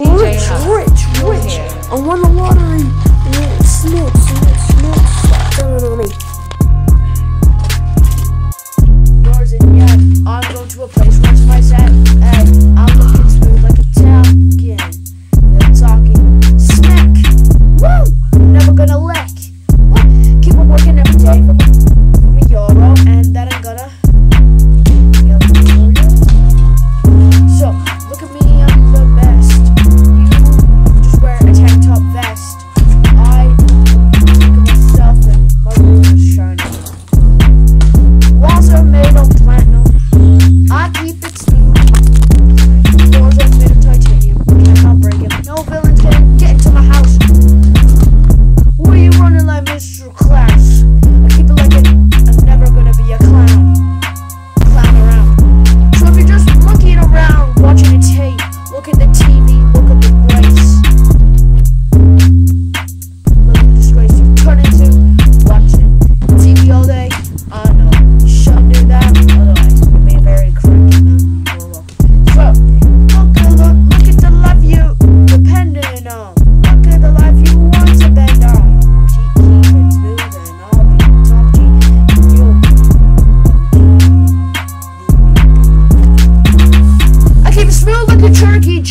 Rich, rich, rich. I won the lottery.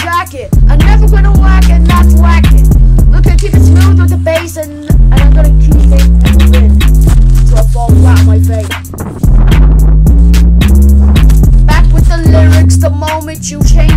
jacket. I'm never gonna whack and not whack it. Look, I keep it smooth with the bass and, and I'm gonna keep it moving win. So I fall flat on my face. Back with the lyrics the moment you change.